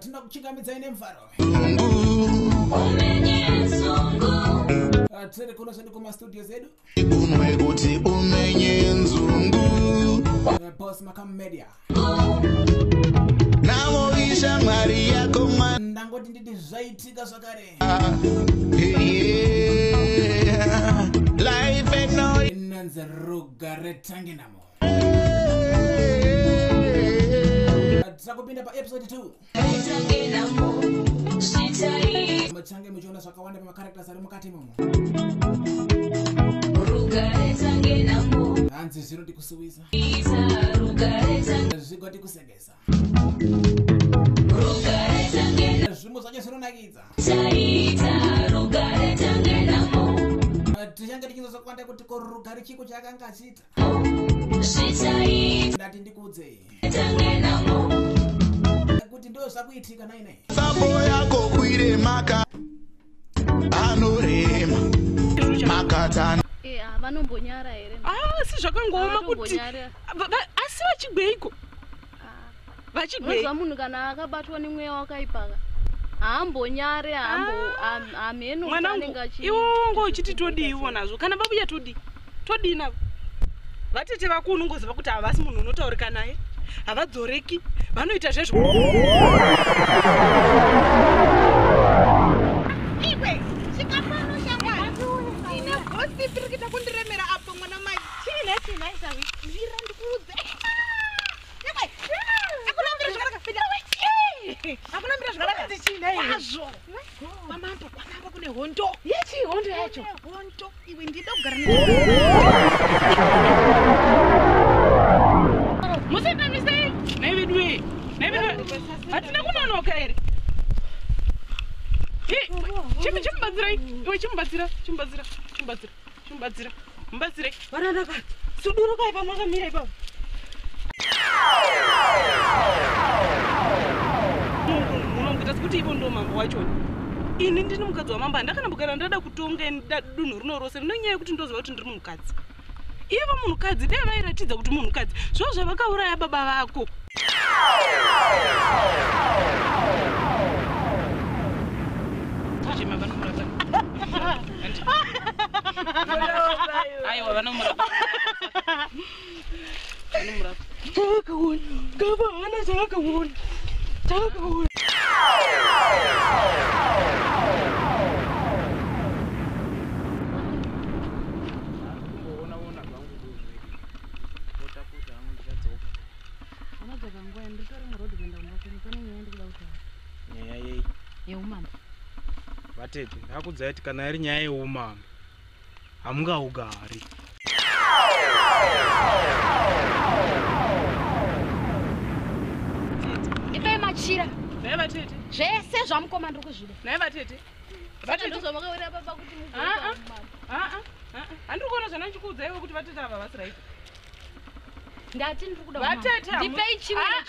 tinokuchingamidzai nemufaro Ah, tiri kuno zvedu kumastudios edu unwe kuti umenye nzungu. Eh, boss makam media. Navoisha mwari yako ndangoti nditi zvaitika zvakare. Life eno inonzi rugare tangenamo takupinda paepisode 2 muchange muchiona zvakawanda pamacharacters ari mukati momo. Hanzi zvinoti kusuwisa zvigoti kusegesa zvimwe zvacho zvinonakidza. Tichange tichizokwanda kuti ko rugare chiko chaakanga achiita ndati ndikudze zvakuitika nainai sabo yako kwire maka anorema makatana Eh, ah, vanombonyara here? Ah, si zvakangooma kuti asi vachigweiko? Vachigwei unozwa munhu kana akabatwa nemweya wakaipaka haambonyare hamheno mwanangu iwe wanga uchiti todiiwo nazvo kana vabuya todi todii navo vatete vako unongoziva kuti havasi munhu unotaurika naye havadzoreki vanoita zvezvo iwe svika pano shamwari ine gosipi ri kuita kundiremera apo mwana mai. Chiine chinaisa mira ndikuudze. Akuna mbira zvakaraka akuna mbira zvakarakaazvo pamambo kwamamba kune hondo yechi hondo yacho? Hondo iwe ndida hatina kunonoka here? Chimubatsirai iwe chimubatsira chimubatsira chimubatsira chimubatsira mubatsirai vananakati sudurukai pamakamira ipapo munongitasi kuti ivo ndo mambo wachoni ini ndini mukadzi wamambo handakana mbogara ndada kutonga dunhu runo rose nonyaya yekuti ndoziva kuti ndiri munhukadzi. Ivo munhukadzi dai vairatidza kuti munhukadzi. Zvo zvavakauraya baba vako. Aiwa vanomurapa vanomurapa chakaona ngavana chakaona pane nyaya ndikuda kutaura nyaya yei yeumambo. Vatete ndakudzai kuti kana iri nyaya yeumama hamungaugari ipai machira nai vatete. Zvese zvamukoma ndiri kuzvida nai vatete vatete. ndozvamakawira baba kuti Ah, ah. handiri kuona zvana ndichikuudzaiwo kuti vatete ava vasiraipi ndati ndiri kuda vatete ndipei chimwe Ah,